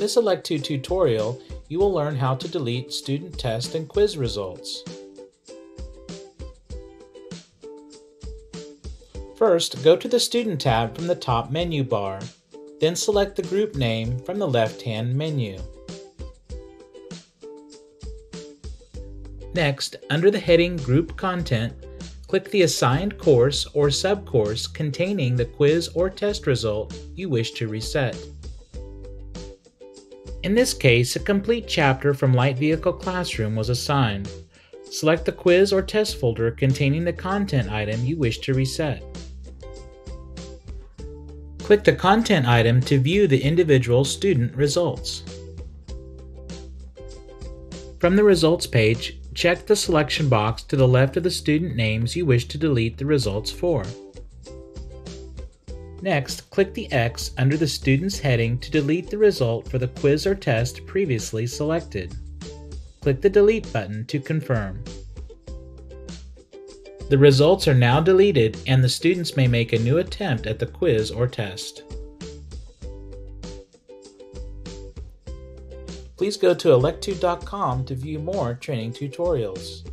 In this Electude tutorial, you will learn how to delete student test and quiz results. First, go to the Student tab from the top menu bar, then select the group name from the left-hand menu. Next, under the heading Group Content, click the assigned course or subcourse containing the quiz or test result you wish to reset. In this case, a complete chapter from Light Vehicle Classroom was assigned. Select the quiz or test folder containing the content item you wish to reset. Click the content item to view the individual student results. From the results page, check the selection box to the left of the student names you wish to delete the results for. Next, click the X under the student's heading to delete the result for the quiz or test previously selected. Click the Delete button to confirm. The results are now deleted and the students may make a new attempt at the quiz or test. Please go to electude.com to view more training tutorials.